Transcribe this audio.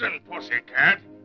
Listen, pussycat.